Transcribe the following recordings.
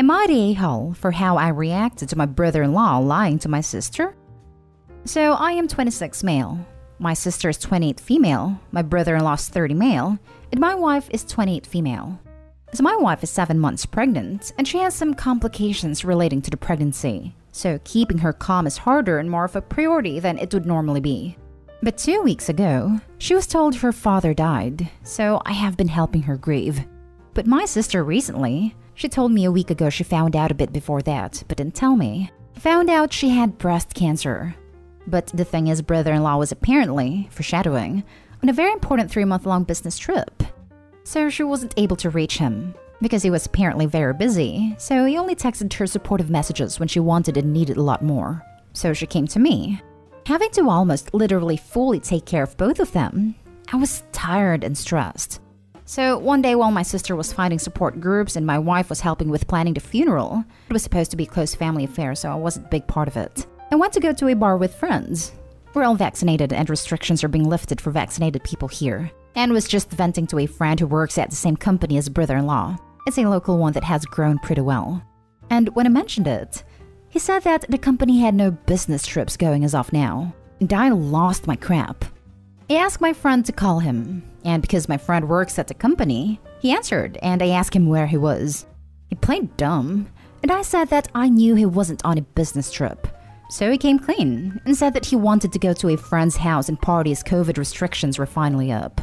Am I the a-hole for how I reacted to my brother-in-law lying to my sister? So I am 26 male. My sister is 28 female, my brother-in-law is 30 male, and my wife is 28 female. So my wife is 7 months pregnant, and she has some complications relating to the pregnancy. So keeping her calm is harder and more of a priority than it would normally be. But two weeks ago, she was told her father died, so I have been helping her grieve. But my sister recently, she told me a week ago she found out a bit before that, but didn't tell me. Found out she had breast cancer. But the thing is, brother in law was apparently, foreshadowing, on a very important three month long business trip. So she wasn't able to reach him because he was apparently very busy, so he only texted her supportive messages when she wanted and needed a lot more. So she came to me. Having to almost literally fully take care of both of them, I was tired and stressed. So one day while my sister was finding support groups and my wife was helping with planning the funeral, it was supposed to be a close family affair, so I wasn't a big part of it. I went to go to a bar with friends. We're all vaccinated and restrictions are being lifted for vaccinated people here. And was just venting to a friend who works at the same company as brother-in-law. It's a local one that has grown pretty well. And when I mentioned it, he said that the company had no business trips going as of now. And I lost my crap. I asked my friend to call him, and because my friend works at the company, he answered and I asked him where he was. He played dumb, and I said that I knew he wasn't on a business trip. So he came clean and said that he wanted to go to a friend's house and party as COVID restrictions were finally up.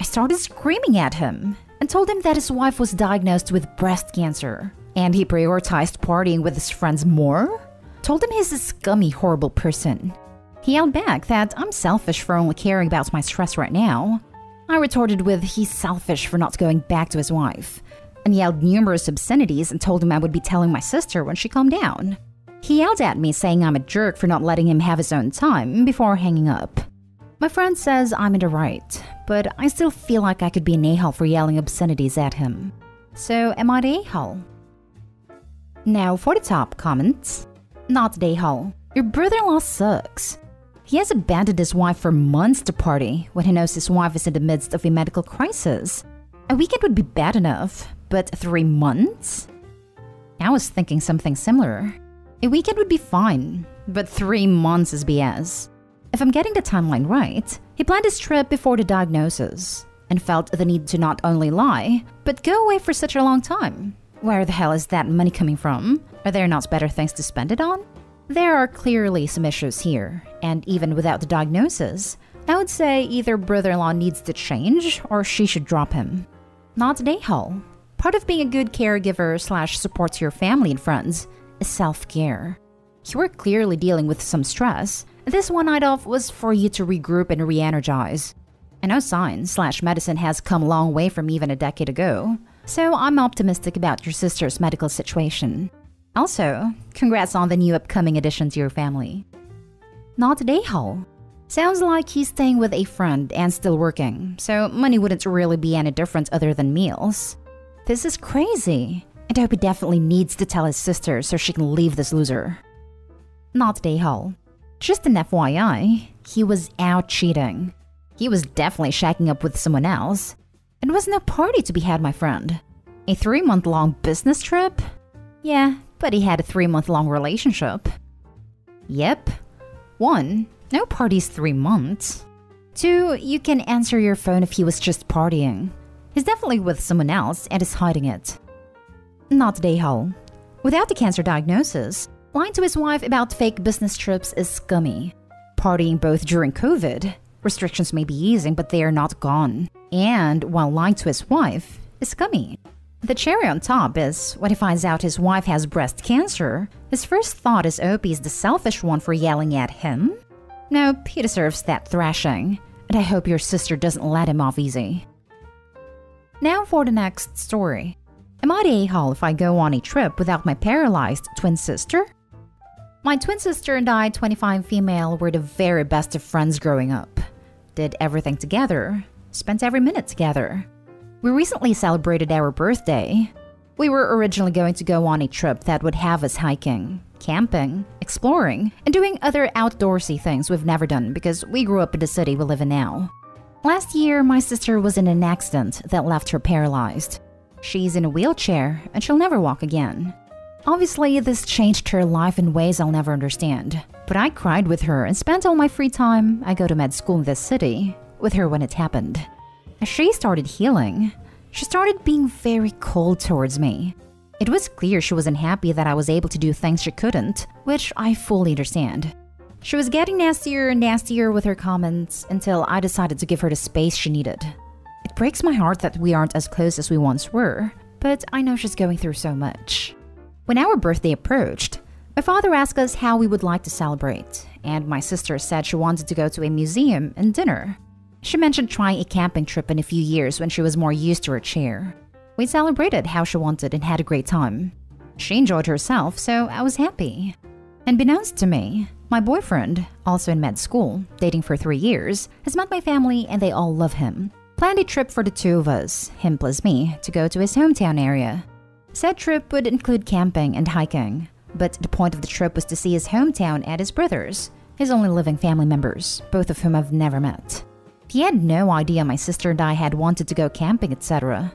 I started screaming at him and told him that his wife was diagnosed with breast cancer and he prioritized partying with his friends more? Told him he's a scummy, horrible person. He yelled back that I'm selfish for only caring about my stress right now. I retorted with he's selfish for not going back to his wife and yelled numerous obscenities and told him I would be telling my sister when she calmed down. He yelled at me saying I'm a jerk for not letting him have his own time before hanging up. My friend says I'm in the right, but I still feel like I could be an a-hole for yelling obscenities at him. So am I the a-hole? Now for the top comments. Not the a-hole. Your brother-in-law sucks. He has abandoned his wife for months to party when he knows his wife is in the midst of a medical crisis. A weekend would be bad enough, but three months? I was thinking something similar. A weekend would be fine, but three months is BS. If I'm getting the timeline right, he planned his trip before the diagnosis and felt the need to not only lie, but go away for such a long time. Where the hell is that money coming from? Are there not better things to spend it on? There are clearly some issues here, and even without the diagnosis, I would say either brother in law needs to change or she should drop him. Not hole. Part of being a good caregiver slash support to your family and friends is self care. You are clearly dealing with some stress. This one night off was for you to regroup and re energize. I know science slash medicine has come a long way from even a decade ago, so I'm optimistic about your sister's medical situation. Also, congrats on the new upcoming addition to your family. Not a hole. Sounds like he's staying with a friend and still working, so money wouldn't really be any different other than meals. This is crazy. And I hope he definitely needs to tell his sister so she can leave this loser. Not a hole. Just an FYI, he was out cheating. He was definitely shacking up with someone else. It was no party to be had, my friend. A three month long business trip? Yeah, but he had a three month long relationship. Yep. One, no parties three months. Two, you can answer your phone if he was just partying. He's definitely with someone else and is hiding it. Not a hole. Without the cancer diagnosis, lying to his wife about fake business trips is scummy. Partying both during COVID, restrictions may be easing, but they are not gone. And while lying to his wife is scummy. The cherry on top is when he finds out his wife has breast cancer, his first thought is oh, Opie is the selfish one for yelling at him. Nope, he deserves that thrashing, and I hope your sister doesn't let him off easy. Now for the next story. Am I the a-hole if I go on a trip without my paralyzed twin sister? My twin sister and I, 25 female, were the very best of friends growing up. Did everything together, spent every minute together. We recently celebrated our birthday. We were originally going to go on a trip that would have us hiking, camping, exploring, and doing other outdoorsy things we've never done because we grew up in the city we live in now. Last year, my sister was in an accident that left her paralyzed. She's in a wheelchair and she'll never walk again. Obviously, this changed her life in ways I'll never understand. But I cried with her and spent all my free time, I go to med school in this city, with her when it happened. As she started healing, she started being very cold towards me. It was clear she wasn't happy that I was able to do things she couldn't, which I fully understand. She was getting nastier and nastier with her comments until I decided to give her the space she needed. It breaks my heart that we aren't as close as we once were, but I know she's going through so much. When our birthday approached, my father asked us how we would like to celebrate, and my sister said she wanted to go to a museum and dinner. She mentioned trying a camping trip in a few years when she was more used to her chair. We celebrated how she wanted and had a great time. She enjoyed herself, so I was happy. Unbeknownst to me, my boyfriend, also in med school, dating for three years, has met my family and they all love him. Planned a trip for the two of us, him plus me, to go to his hometown area. Said trip would include camping and hiking, but the point of the trip was to see his hometown and his brothers, his only living family members, both of whom I've never met. He had no idea my sister and I had wanted to go camping, etc.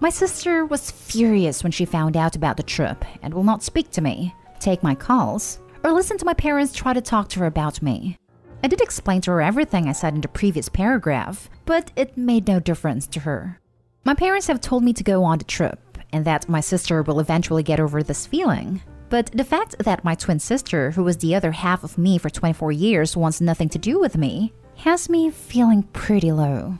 My sister was furious when she found out about the trip and will not speak to me, take my calls, or listen to my parents try to talk to her about me. I did explain to her everything I said in the previous paragraph, but it made no difference to her. My parents have told me to go on the trip and that my sister will eventually get over this feeling. But the fact that my twin sister, who was the other half of me for 24 years, wants nothing to do with me has me feeling pretty low.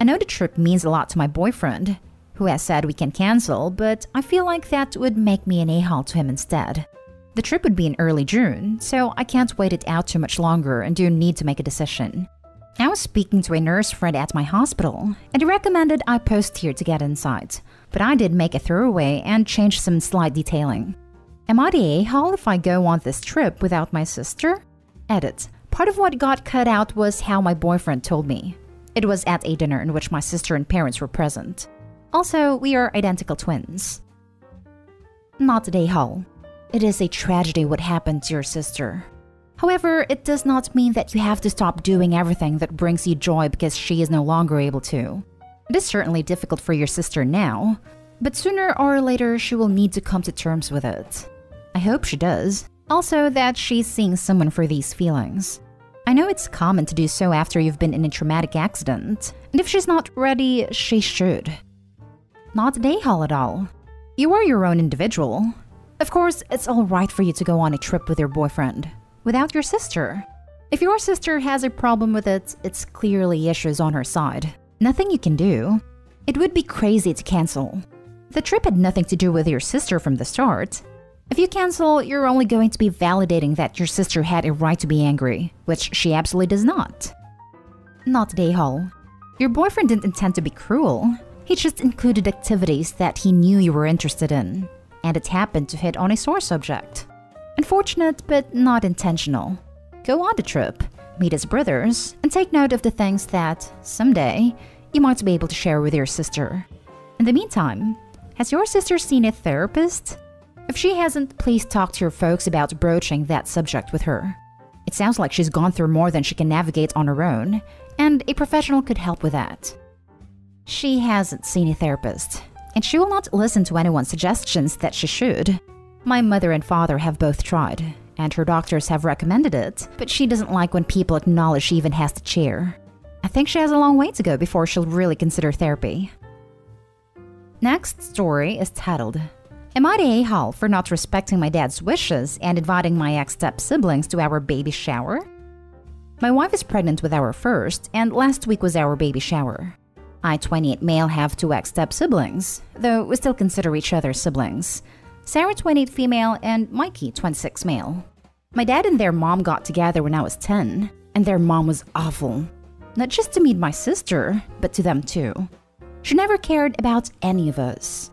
I know the trip means a lot to my boyfriend, who has said we can cancel, but I feel like that would make me an a-hole to him instead. The trip would be in early June, so I can't wait it out too much longer and do need to make a decision. I was speaking to a nurse friend at my hospital, and he recommended I post here to get insight, but I did make a throwaway and change some slight detailing. Am I the a-hole if I go on this trip without my sister? Edit. Part of what got cut out was how my boyfriend told me. It was at a dinner in which my sister and parents were present. Also, we are identical twins. Not a a-hole. It is a tragedy what happened to your sister. However, it does not mean that you have to stop doing everything that brings you joy because she is no longer able to. It is certainly difficult for your sister now, but sooner or later she will need to come to terms with it. I hope she does. Also, that she's seeing someone for these feelings. I know it's common to do so after you've been in a traumatic accident, and if she's not ready, she should. Not a-hole at all. You are your own individual. Of course, it's alright for you to go on a trip with your boyfriend, without your sister. If your sister has a problem with it, it's clearly issues on her side. Nothing you can do. It would be crazy to cancel. The trip had nothing to do with your sister from the start. If you cancel, you're only going to be validating that your sister had a right to be angry, which she absolutely does not. Not a a-hole. Your boyfriend didn't intend to be cruel. He just included activities that he knew you were interested in, and it happened to hit on a sore subject. Unfortunate, but not intentional. Go on the trip, meet his brothers, and take note of the things that, someday, you might be able to share with your sister. In the meantime, has your sister seen a therapist? If she hasn't, please talk to your folks about broaching that subject with her. It sounds like she's gone through more than she can navigate on her own, and a professional could help with that. She hasn't seen a therapist, and she will not listen to anyone's suggestions that she should. My mother and father have both tried, and her doctors have recommended it, but she doesn't like when people acknowledge she even has the chair. I think she has a long way to go before she'll really consider therapy. Next story is titled Am I the a-hole for not respecting my dad's wishes and inviting my ex-step siblings to our baby shower? My wife is pregnant with our first, and last week was our baby shower. I, 28 male, have two ex-step siblings, though we still consider each other siblings. Sarah, 28 female, and Mikey, 26 male. My dad and their mom got together when I was 10, and their mom was awful. Not just to meet my sister, but to them too. She never cared about any of us.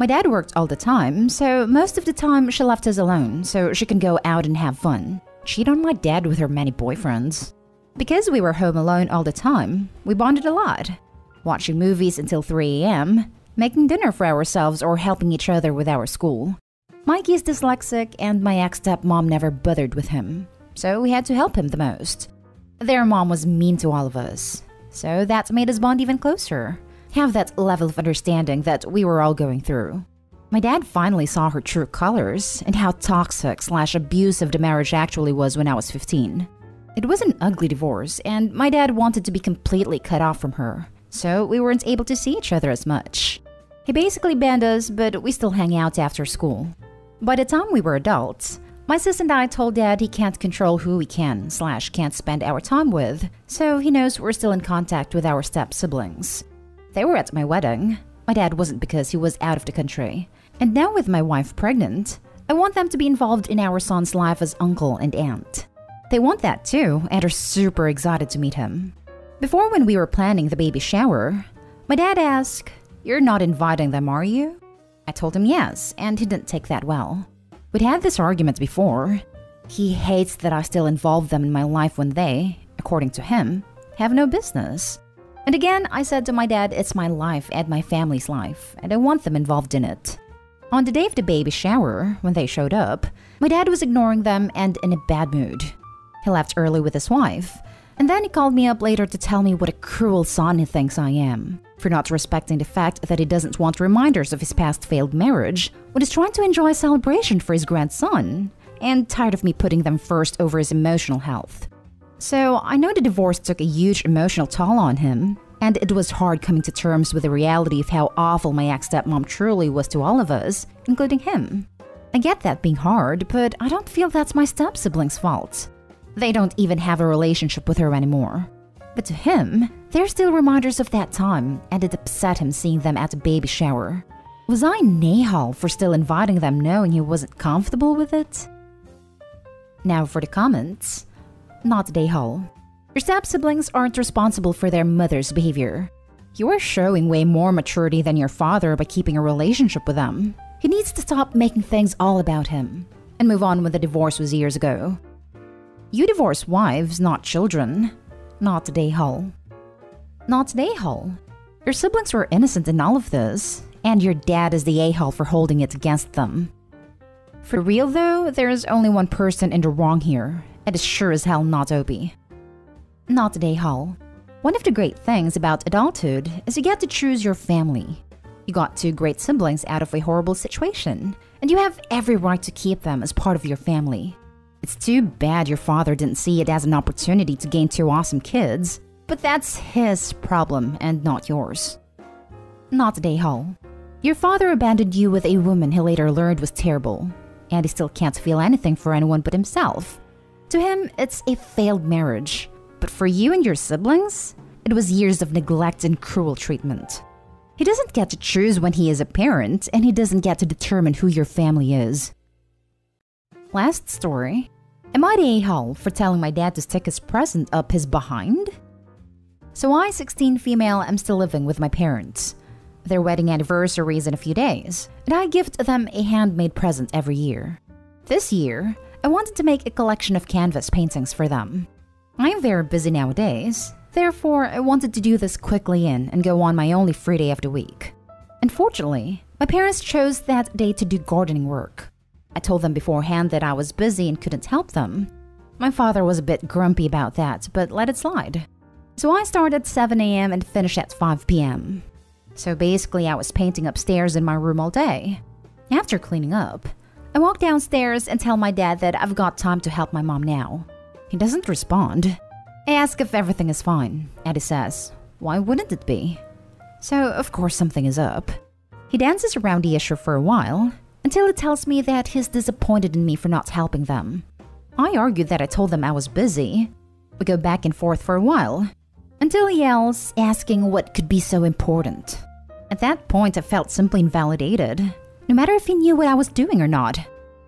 My dad worked all the time, so most of the time she left us alone so she can go out and have fun. Cheat on my dad with her many boyfriends. Because we were home alone all the time, we bonded a lot. Watching movies until 3 a.m., making dinner for ourselves, or helping each other with our school. Mikey is dyslexic, and my ex stepmom never bothered with him, so we had to help him the most. Their mom was mean to all of us, so that made us bond even closer have that level of understanding that we were all going through. My dad finally saw her true colors and how toxic slash abusive the marriage actually was when I was 15. It was an ugly divorce, and my dad wanted to be completely cut off from her, so we weren't able to see each other as much. He basically banned us, but we still hang out after school. By the time we were adults, my sis and I told dad he can't control who we can slash can't spend our time with, so he knows we're still in contact with our step siblings. They were at my wedding. My dad wasn't because he was out of the country. And now with my wife pregnant, I want them to be involved in our son's life as uncle and aunt. They want that too and are super excited to meet him. Before when we were planning the baby shower, my dad asked, "You're not inviting them, are you?" I told him yes, and he didn't take that well. We'd had this argument before. He hates that I still involve them in my life when they, according to him, have no business. And again, I said to my dad, it's my life and my family's life, and I want them involved in it. On the day of the baby shower, when they showed up, my dad was ignoring them and in a bad mood. He left early with his wife, and then he called me up later to tell me what a cruel son he thinks I am for not respecting the fact that he doesn't want reminders of his past failed marriage when he's trying to enjoy a celebration for his grandson, and tired of me putting them first over his emotional health. So I know the divorce took a huge emotional toll on him, and it was hard coming to terms with the reality of how awful my ex stepmom truly was to all of us, including him. I get that being hard, but I don't feel that's my step siblings' fault. They don't even have a relationship with her anymore. But to him, they're still reminders of that time, and it upset him seeing them at a baby shower. Was I Nahal for still inviting them knowing he wasn't comfortable with it? Now for the comments. Not Nahal. Your step siblings aren't responsible for their mother's behavior. You are showing way more maturity than your father by keeping a relationship with them. He needs to stop making things all about him and move on when the divorce was years ago. You divorce wives, not children. Not Dayhull. Not Dayhull. Your siblings were innocent in all of this, and your dad is the a-hole for holding it against them. For real though, there is only one person in the wrong here, and it's sure as hell not Opie. Not Dayhull. One of the great things about adulthood is you get to choose your family. You got two great siblings out of a horrible situation, and you have every right to keep them as part of your family. It's too bad your father didn't see it as an opportunity to gain two awesome kids, but that's his problem and not yours. Not Dayhall. Your father abandoned you with a woman he later learned was terrible, and he still can't feel anything for anyone but himself. To him, it's a failed marriage, but for you and your siblings, it was years of neglect and cruel treatment. He doesn't get to choose when he is a parent, and he doesn't get to determine who your family is. Last story. Am I the a-hole for telling my dad to stick his present up his behind? So I, 16 female, am still living with my parents. Their wedding anniversary is in a few days, and I gift them a handmade present every year. This year, I wanted to make a collection of canvas paintings for them. I am very busy nowadays, therefore I wanted to do this quickly in and go on my only free day of the week. Unfortunately, my parents chose that day to do gardening work. I told them beforehand that I was busy and couldn't help them. My father was a bit grumpy about that, but let it slide. So I started at 7 a.m. and finished at 5 p.m. So basically, I was painting upstairs in my room all day. After cleaning up, I walk downstairs and tell my dad that I've got time to help my mom now. He doesn't respond. I ask if everything is fine, and he says, Why wouldn't it be? So, of course, something is up. He dances around the issue for a while, until he tells me that he's disappointed in me for not helping them. I argue that I told them I was busy. We go back and forth for a while, until he yells, asking what could be so important. At that point, I felt simply invalidated, no matter if he knew what I was doing or not.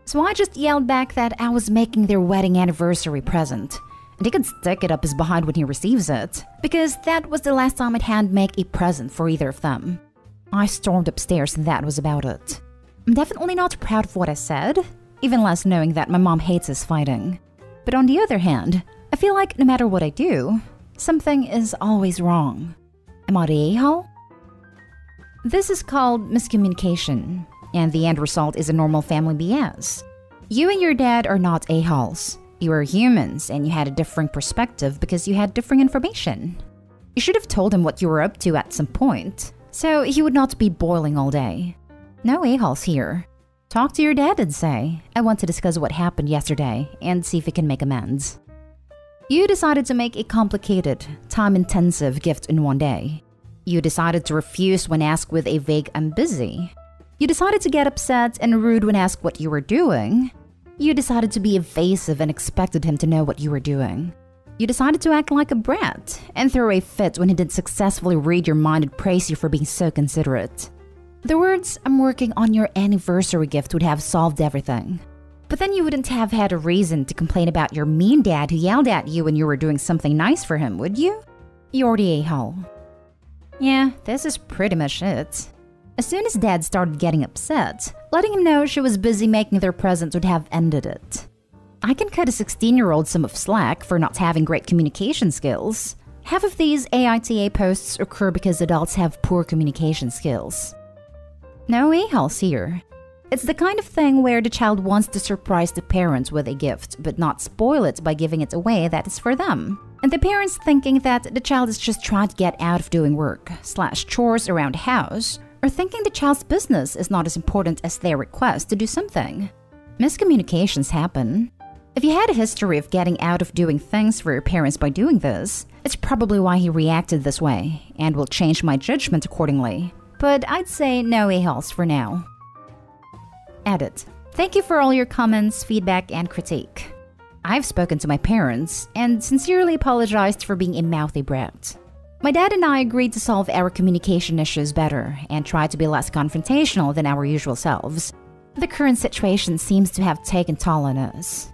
So I just yelled back that I was making their wedding anniversary present, and he could stick it up his behind when he receives it, because that was the last time I'd hand make a present for either of them. I stormed upstairs and that was about it. I'm definitely not proud of what I said, even less knowing that my mom hates us fighting. But on the other hand, I feel like no matter what I do, something is always wrong. Am I the a-hole? This is called miscommunication, and the end result is a normal family BS. You and your dad are not a-holes. You are humans, and you had a different perspective because you had different information. You should have told him what you were up to at some point, so he would not be boiling all day. No a-holes here. Talk to your dad and say, I want to discuss what happened yesterday and see if we can make amends. You decided to make a complicated, time intensive gift in one day. You decided to refuse when asked with a vague I'm busy. You decided to get upset and rude when asked what you were doing. You decided to be evasive and expected him to know what you were doing. You decided to act like a brat and throw a fit when he didn't successfully read your mind and praise you for being so considerate. The words, I'm working on your anniversary gift would have solved everything. But then you wouldn't have had a reason to complain about your mean dad who yelled at you when you were doing something nice for him, would you? You're the a-hole. Yeah, this is pretty much it. As soon as dad started getting upset, letting him know she was busy making their presents would have ended it. I can cut a 16 year old some of slack for not having great communication skills. Half of these AITA posts occur because adults have poor communication skills. No a-holes here. It's the kind of thing where the child wants to surprise the parents with a gift, but not spoil it by giving it away that is for them. And the parents thinking that the child is just trying to get out of doing work, slash chores around house, or thinking the child's business is not as important as their request to do something. Miscommunications happen. If you had a history of getting out of doing things for your parents by doing this, it's probably why he reacted this way, and will change my judgment accordingly. But I'd say no a-holes for now. Edit. Thank you for all your comments, feedback, and critique. I've spoken to my parents and sincerely apologized for being a mouthy brat. My dad and I agreed to solve our communication issues better and try to be less confrontational than our usual selves. The current situation seems to have taken toll on us.